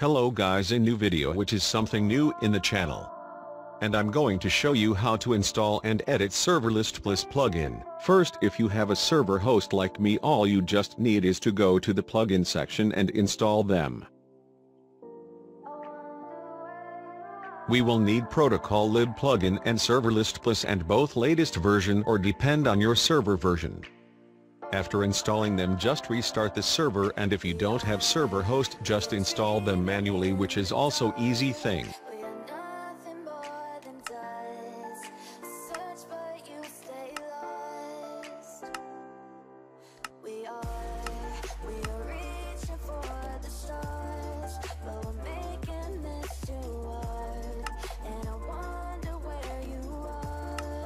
Hello guys a new video which is something new in the channel. And I'm going to show you how to install and edit Serverlist Plus plugin. First if you have a server host like me all you just need is to go to the plugin section and install them. We will need Protocol Lib plugin and Serverlist Plus and both latest version or depend on your server version. After installing them just restart the server and if you don't have server host just install them manually which is also easy thing.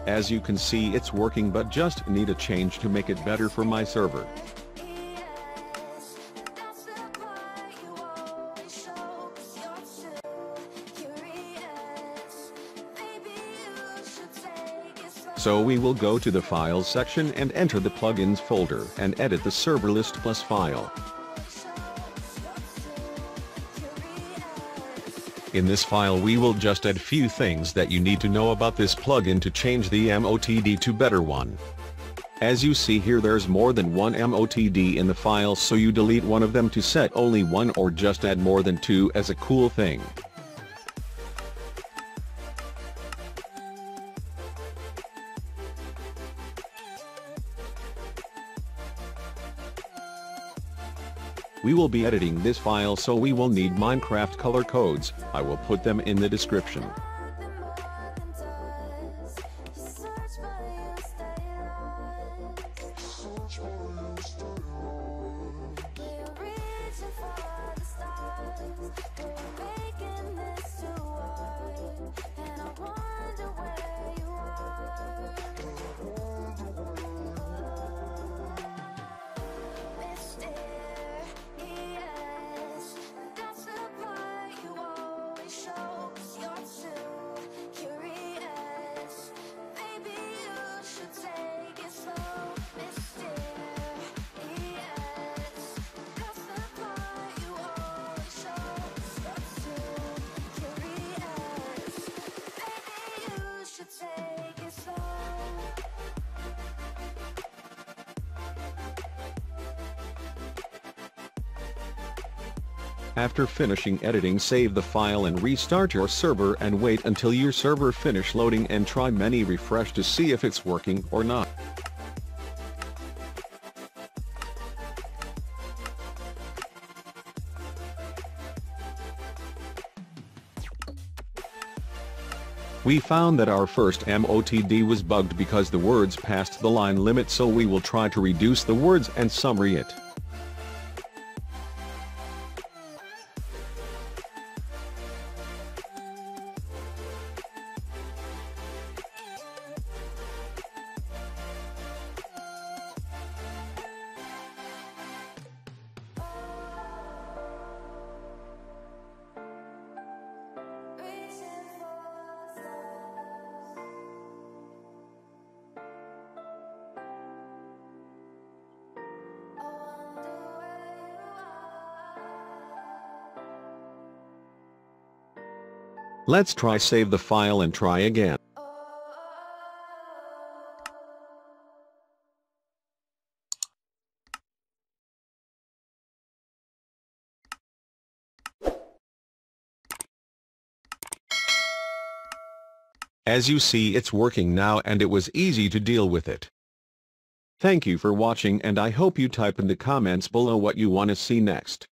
As you can see it's working but just need a change to make it better for my server. So we will go to the Files section and enter the Plugins folder and edit the Serverlist Plus file. In this file we will just add few things that you need to know about this plugin to change the MOTD to better one. As you see here there's more than one MOTD in the file so you delete one of them to set only one or just add more than two as a cool thing. We will be editing this file so we will need Minecraft color codes, I will put them in the description. After finishing editing save the file and restart your server and wait until your server finish loading and try many refresh to see if it's working or not. We found that our first MOTD was bugged because the words passed the line limit so we will try to reduce the words and summary it. Let's try save the file and try again. As you see it's working now and it was easy to deal with it. Thank you for watching and I hope you type in the comments below what you want to see next.